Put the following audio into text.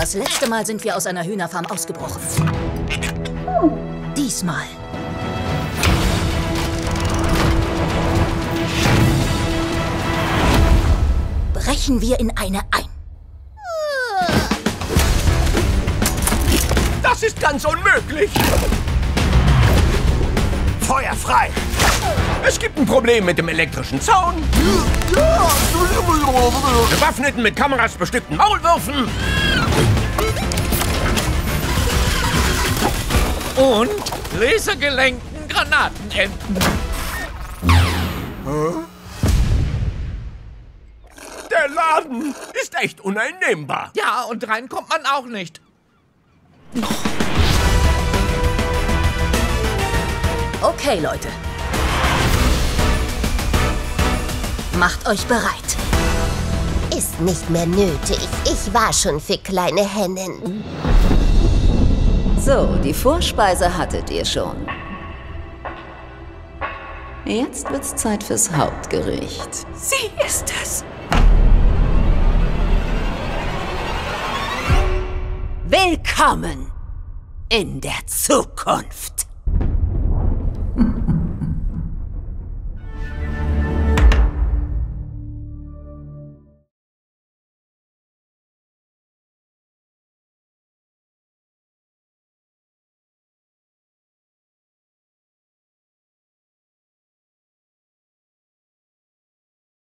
Das letzte Mal sind wir aus einer Hühnerfarm ausgebrochen. Diesmal. Brechen wir in eine ein. Das ist ganz unmöglich. Feuer frei. Es gibt ein Problem mit dem elektrischen Zaun. Bewaffneten mit Kameras bestückten Maulwürfen. Und lasergelenkten Granatenenten. Der Laden ist echt uneinnehmbar. Ja, und rein kommt man auch nicht. Okay, Leute. Macht euch bereit. Ist nicht mehr nötig. Ich war schon für kleine Hennen. So, die Vorspeise hattet ihr schon. Jetzt wird's Zeit fürs Hauptgericht. Sie ist es. Willkommen in der Zukunft.